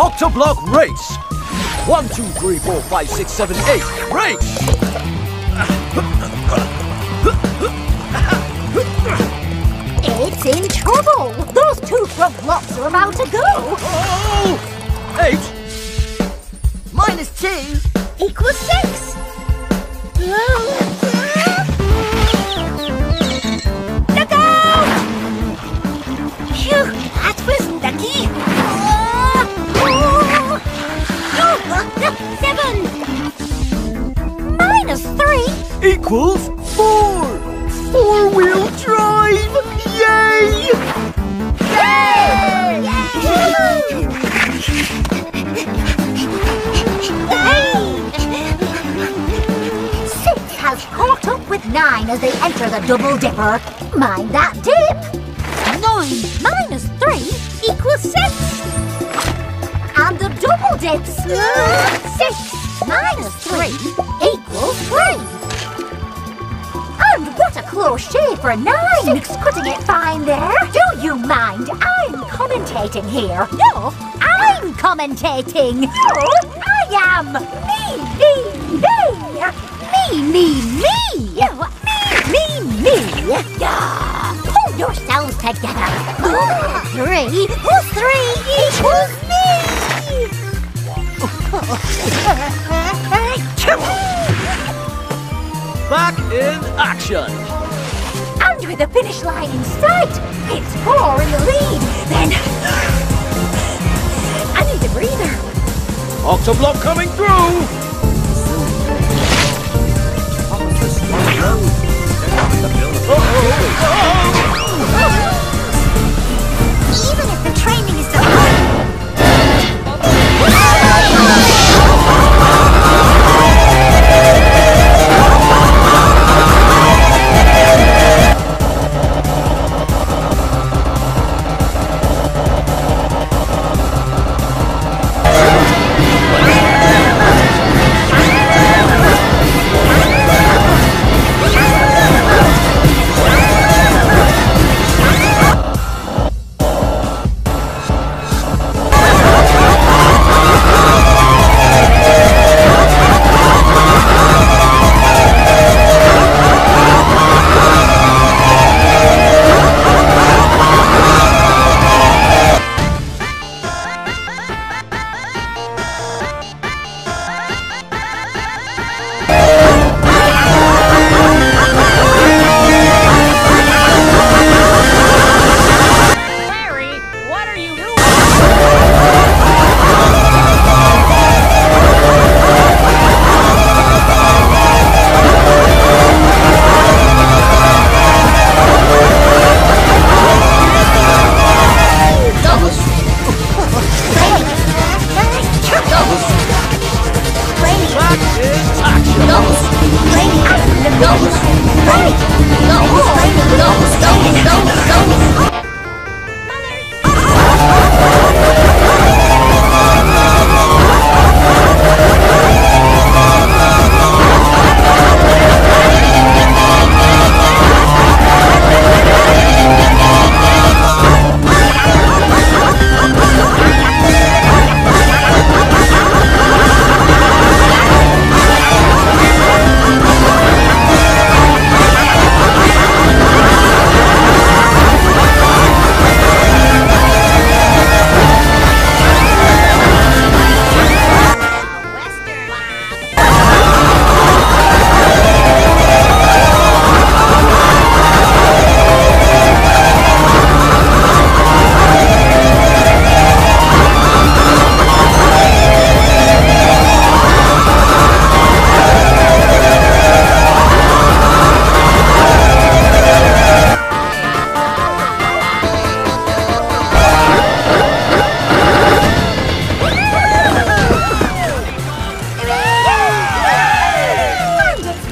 Octoblock race! One, two, three, four, five, six, seven, eight. Race! It's in trouble. Those two front blocks are about to go. Oh! Eight! Minus two. Equals six. Look out! Phew, that was lucky. Seven. Minus three. Equals four! Four-wheel drive! Yay! Yay! Yay! Six has caught up with nine as they enter the double dipper. Mind that dip. Nine minus three equals six. The. Six minus three equals three. And what a shave for nine! Six cutting it fine there. Do you mind? I'm commentating here. No, I'm commentating. No, I am. Me, me, me. Me, me, me. No, me, me, me. Yeah. Pull yourselves together. three plus three equals. Back in action! And with the finish line in sight, it's four in the lead. Then I need a breather. Octoblock coming through! Even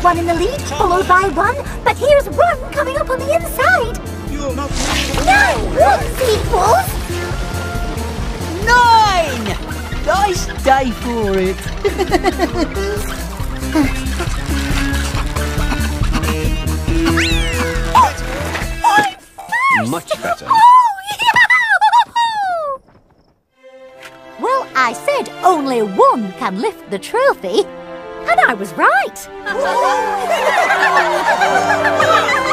one in the lead, followed by one, but here's one coming up on the inside. Nine ones equals Nine! Nice day for it. Much better. Well, I said only one can lift the trophy. And I was right!